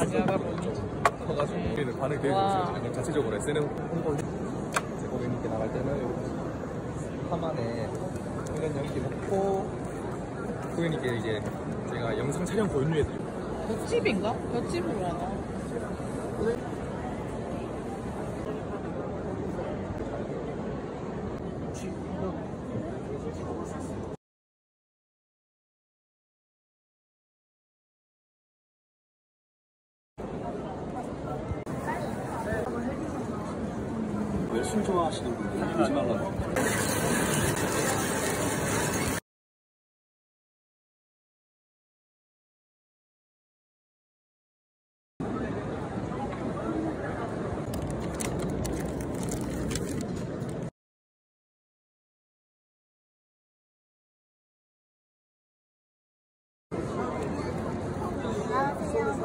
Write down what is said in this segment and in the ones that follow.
많이 하다 보니 커가지고 우리는 반응이 되게. 그냥 자체적으로 SNM 홍보를 제 고객님께 나갈 때는 이렇게 화만에 공연 연기 넣고 고객님께 이제 제가 영상 촬영 권유해드리고 볏집인가? 볏집으로 하나? 있고요. 술 좋아하시는 분들 네, 보지 말라고 네.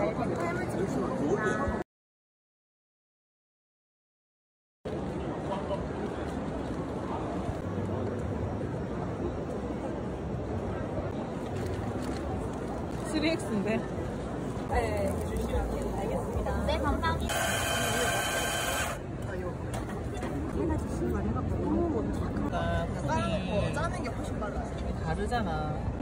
안녕하세요. 3X인데. 네, 알겠습니다. 네, 감사합니다. 나 아, 짜는 게 훨씬 빨라. 다르잖아.